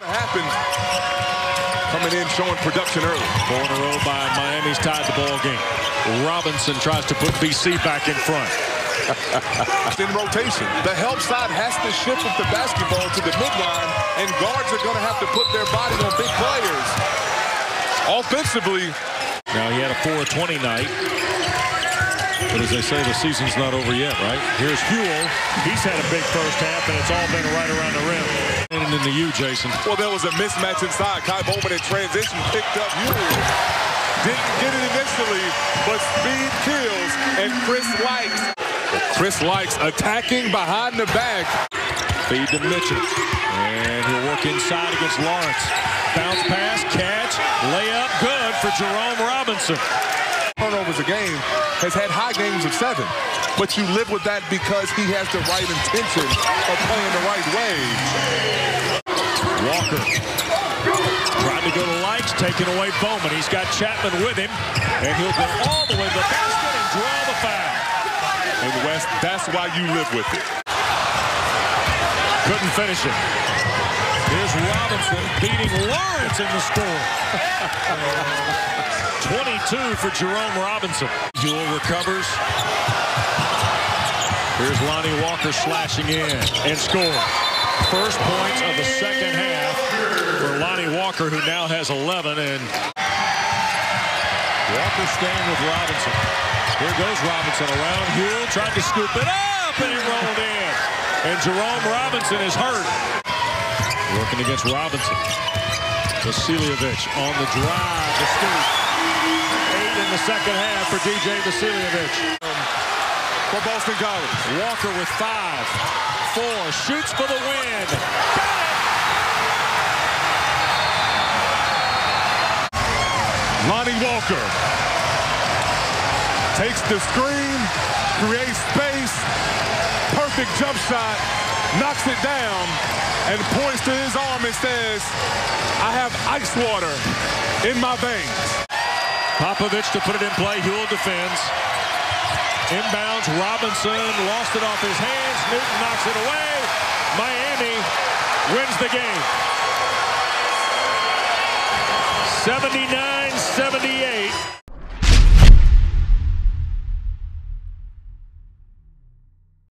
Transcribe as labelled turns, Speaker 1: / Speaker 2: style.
Speaker 1: happened coming in showing production early.
Speaker 2: Four in a row by Miami's tied the ball game. Robinson tries to put BC back in front.
Speaker 1: It's in rotation. The help side has to shift with the basketball to the midline, and guards are going to have to put their bodies on big players. Offensively.
Speaker 2: Now he had a 4-20 night. But as they say, the season's not over yet, right? Here's Huell. He's had a big first half, and it's all been right around the rim. And in the U, Jason.
Speaker 1: Well, there was a mismatch inside. Ky Bowman in transition picked up Huell. Didn't get it initially, but speed kills, and Chris Lykes. Chris Lykes attacking behind the back.
Speaker 2: Feed to Mitchell. And he'll work inside against Lawrence. Bounce pass, catch, layup, good for Jerome Robinson
Speaker 1: turnovers a game, has had high games of seven. But you live with that because he has the right intention of playing the right way.
Speaker 2: Walker trying to go to Lykes, taking away Bowman. He's got Chatman with him, and he'll go all the way to the basket and draw the foul.
Speaker 1: And West, that's why you live with it.
Speaker 2: Couldn't finish it. Here's Robinson beating Lawrence in the score. 22 for Jerome Robinson. Huell recovers. Here's Lonnie Walker slashing in and score. First points of the second Walker, who now has 11. And Walker staying with Robinson. Here goes Robinson around. Huell tried to scoop it up, and he rolled in. And Jerome Robinson is hurt. Working against Robinson. Vasiljevic on the drive. The scoop in the second half for DJ Vasiljevic.
Speaker 1: For Boston College.
Speaker 2: Walker with five. Four. Shoots for the win.
Speaker 1: Walker takes the screen, creates space, perfect jump shot, knocks it down, and points to his arm and says, I have ice water in my veins.
Speaker 2: Popovic to put it in play. Huell defends. Inbounds. Robinson lost it off his hands. Newton knocks it away. Miami wins the game. 79